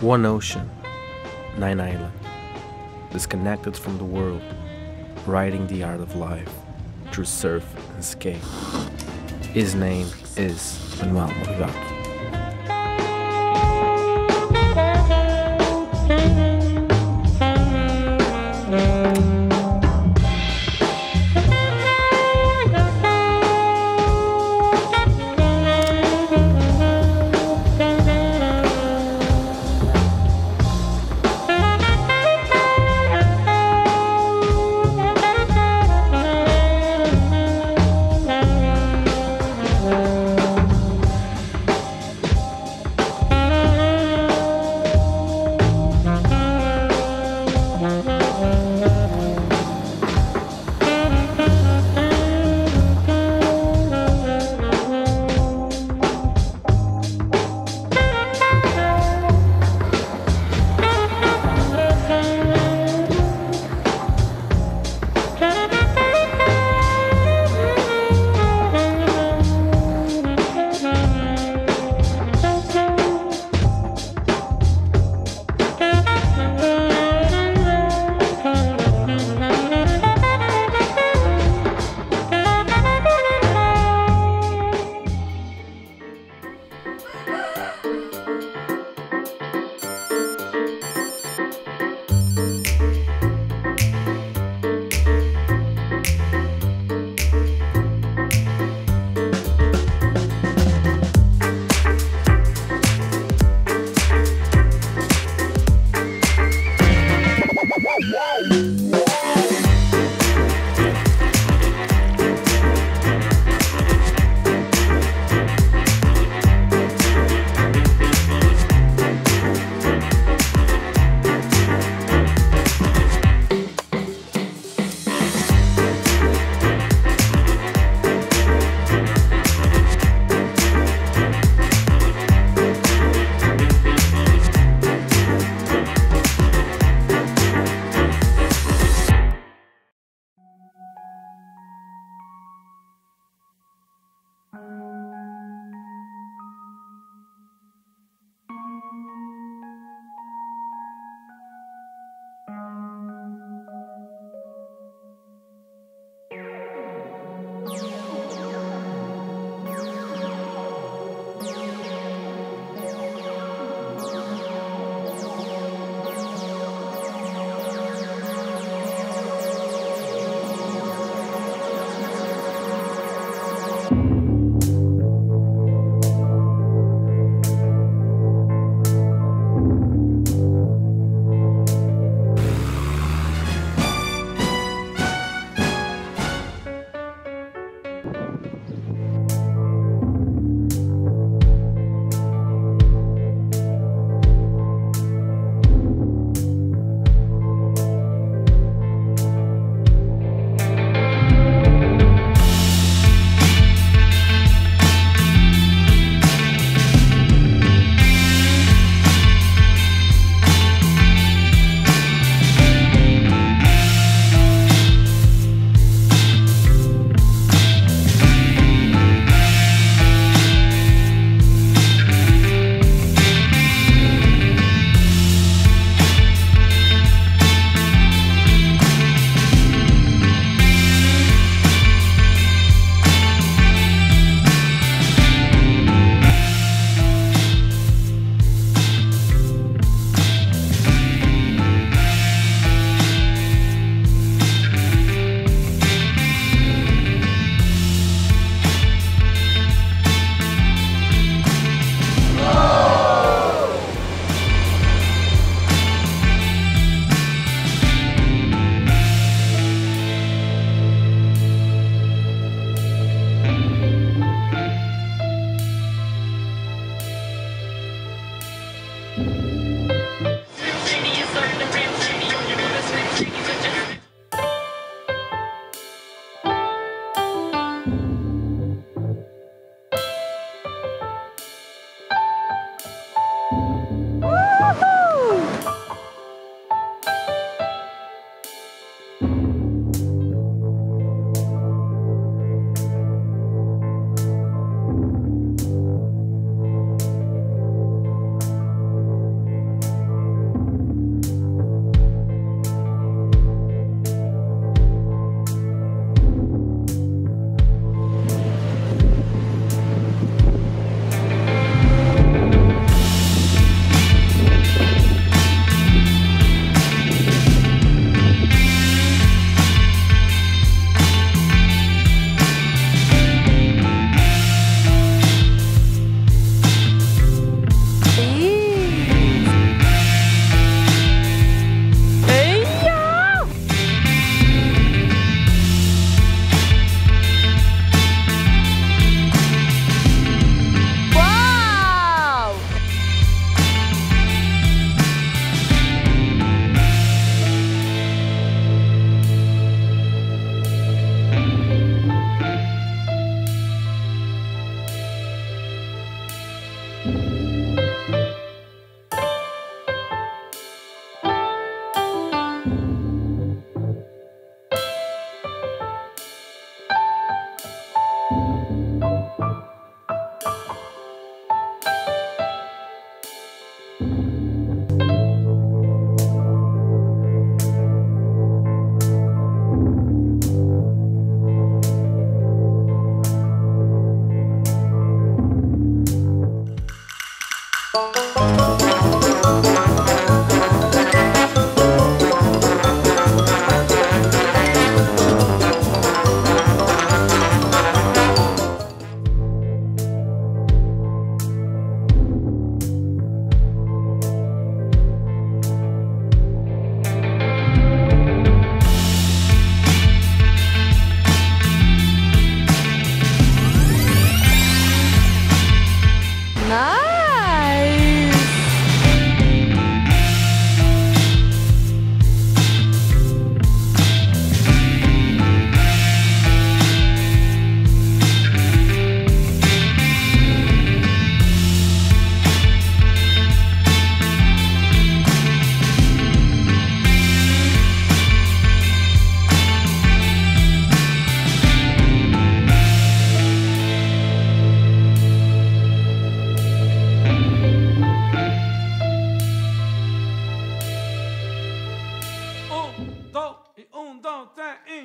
One ocean, nine islands, disconnected from the world, writing the art of life through surf and skate. His name is Manuel Morigaki. you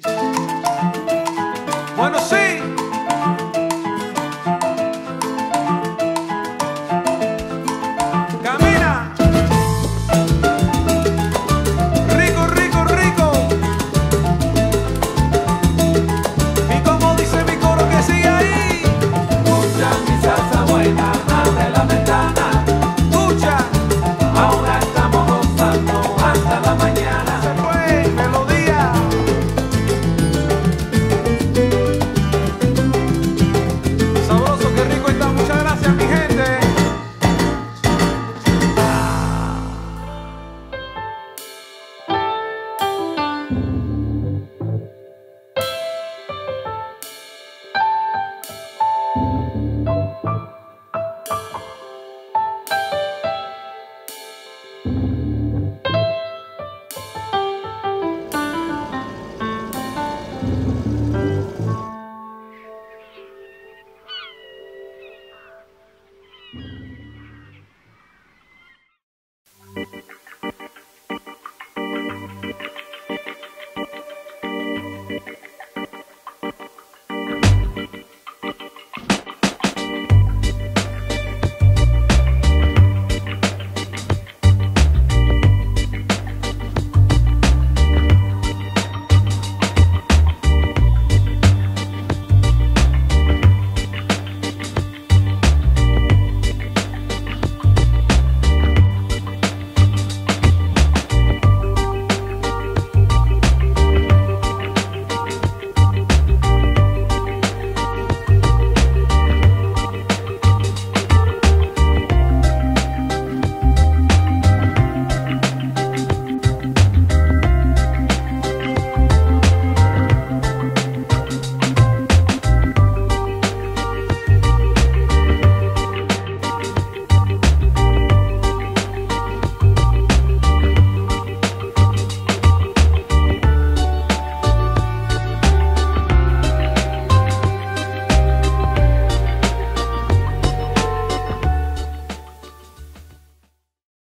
change.